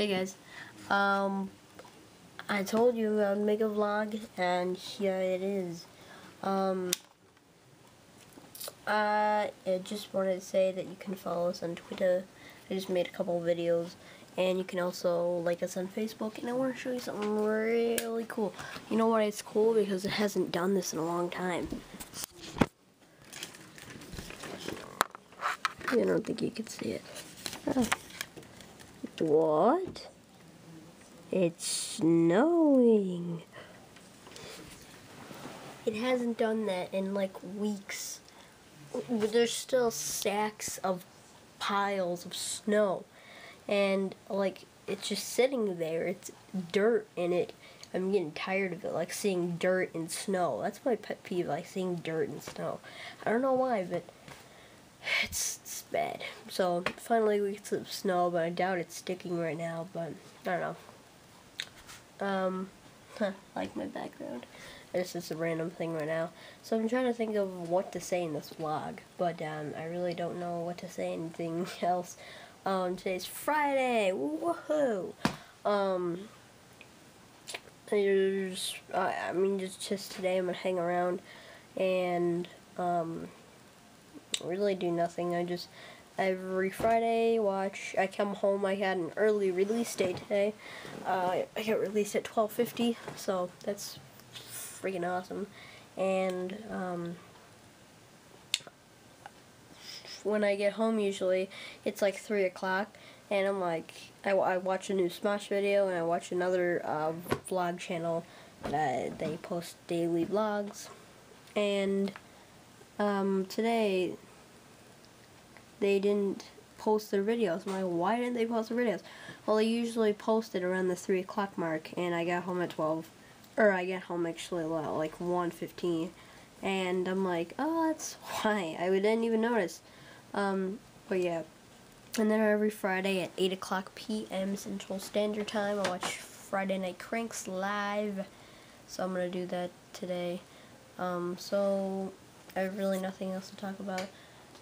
Hey guys, um, I told you I'd make a vlog, and here it is. Um, I just wanted to say that you can follow us on Twitter. I just made a couple videos, and you can also like us on Facebook. And I want to show you something really cool. You know why it's cool? Because it hasn't done this in a long time. I don't think you can see it. Oh. What? It's snowing. It hasn't done that in like weeks. There's still stacks of piles of snow. And like it's just sitting there. It's dirt in it. I'm getting tired of it, like seeing dirt and snow. That's my pet peeve, like seeing dirt and snow. I don't know why, but it's, it's bad. So finally we get some snow, but I doubt it's sticking right now. But I don't know. Um, huh, like my background. This is a random thing right now. So I'm trying to think of what to say in this vlog, but um, I really don't know what to say anything else. Um, today's Friday. Woohoo! Um, there's, uh, I mean, just just today I'm gonna hang around and um really do nothing. I just every Friday watch. I come home. I had an early release day today. Uh, I got released at 12:50, so that's freaking awesome. And um, when I get home, usually it's like three o'clock, and I'm like, I, I watch a new Smosh video, and I watch another uh, vlog channel that they post daily vlogs, and um, today they didn't post their videos. I'm like, why didn't they post their videos? Well, they usually post it around the 3 o'clock mark, and I got home at 12. Or I get home actually like 1.15. And I'm like, oh, that's why. I didn't even notice. Um, but yeah. And then every Friday at 8 o'clock p.m. Central Standard Time, I watch Friday Night Cranks live. So I'm going to do that today. Um, so I have really nothing else to talk about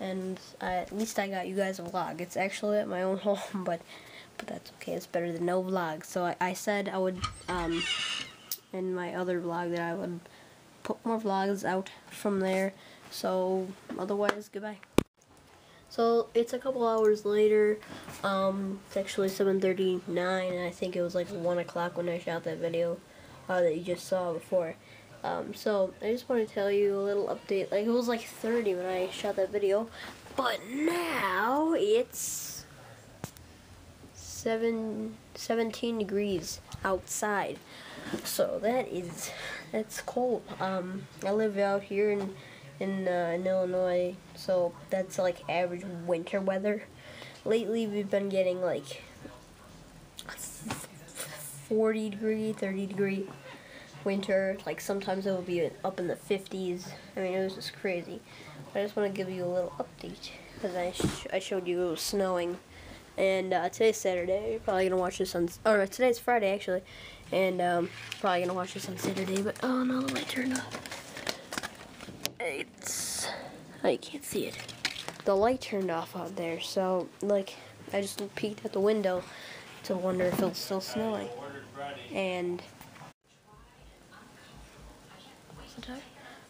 and at least I got you guys a vlog. It's actually at my own home, but but that's okay. It's better than no vlog. So I, I said I would, um, in my other vlog, that I would put more vlogs out from there. So otherwise, goodbye. So it's a couple hours later. Um, it's actually 7:39, and I think it was like 1 o'clock when I shot that video uh, that you just saw before. Um, so I just want to tell you a little update. Like it was like 30 when I shot that video, but now it's seven, 17 degrees outside. So that is that's cold. Um, I live out here in in, uh, in Illinois, so that's like average winter weather. Lately, we've been getting like 40 degree, 30 degree winter. Like sometimes it will be up in the 50s. I mean, it was just crazy. I just want to give you a little update because I sh I showed you it was snowing. And uh, today's Saturday. You're Probably gonna watch this on. Or today's Friday actually, and um, probably gonna watch this on Saturday. But oh no, the light turned off. It's oh you can't see it. The light turned off out there, so like I just peeked at the window to wonder if it was still snowing. And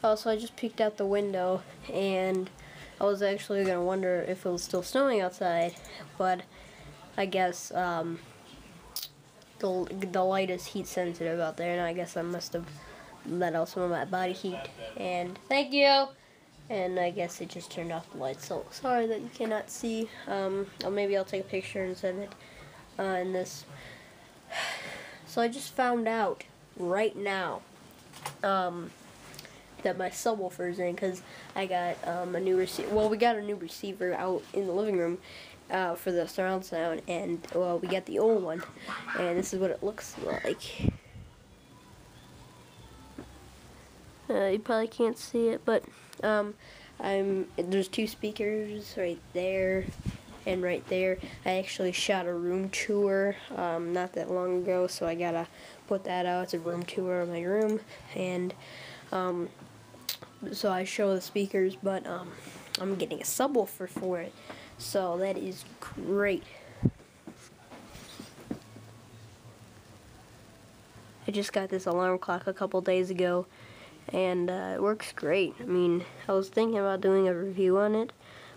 Oh, so I just peeked out the window and I was actually going to wonder if it was still snowing outside, but I guess um, the, the light is heat sensitive out there and I guess I must have let out some of my body heat and thank you! And I guess it just turned off the light so sorry that you cannot see. Um, or maybe I'll take a picture and send it uh, in this. So I just found out right now um, that my subwoofer is in because I got um, a new receiver. Well, we got a new receiver out in the living room uh, for the surround sound, and well, we got the old one, and this is what it looks like. Uh, you probably can't see it, but um, I'm there's two speakers right there and right there. I actually shot a room tour um, not that long ago, so I gotta put that out. It's a room tour of my room, and um, so I show the speakers, but um, I'm getting a subwoofer for it, so that is great. I just got this alarm clock a couple days ago, and uh, it works great. I mean, I was thinking about doing a review on it,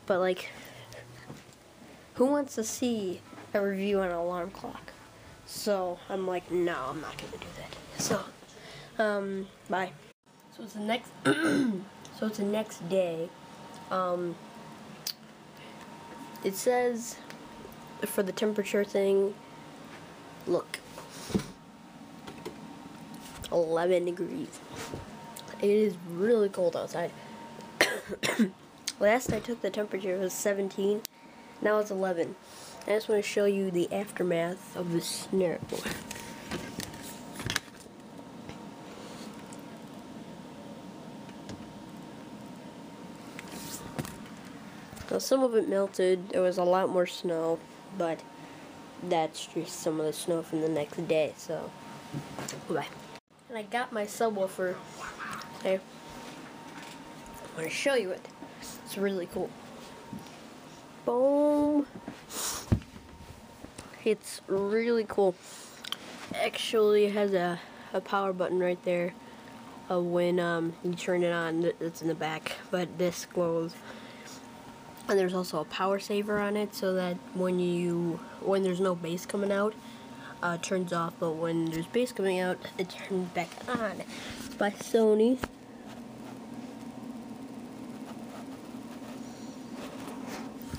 but like, who wants to see a review on an alarm clock? So I'm like, no, I'm not gonna do that. So, um, bye. So it's the next. so it's the next day. Um, it says for the temperature thing. Look, 11 degrees. It is really cold outside. Last I took the temperature was 17. Now it's 11. I just want to show you the aftermath of the snow. Now some of it melted. There was a lot more snow, but that's just some of the snow from the next day. So, bye. And I got my subwoofer. Okay. I'm gonna show you it. It's really cool. Boom. It's really cool. Actually, it has a, a power button right there. When um, you turn it on, it's in the back, but this glows and there's also a power saver on it so that when you when there's no bass coming out uh, turns off but when there's bass coming out it turns back on it's by Sony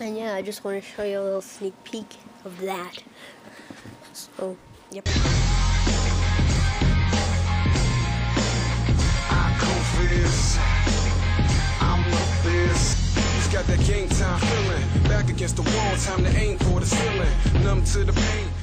and yeah I just want to show you a little sneak peek of that so yep got that game time feeling. Back against the wall, time to aim for the ceiling. Numb to the pain.